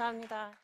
감사합니다.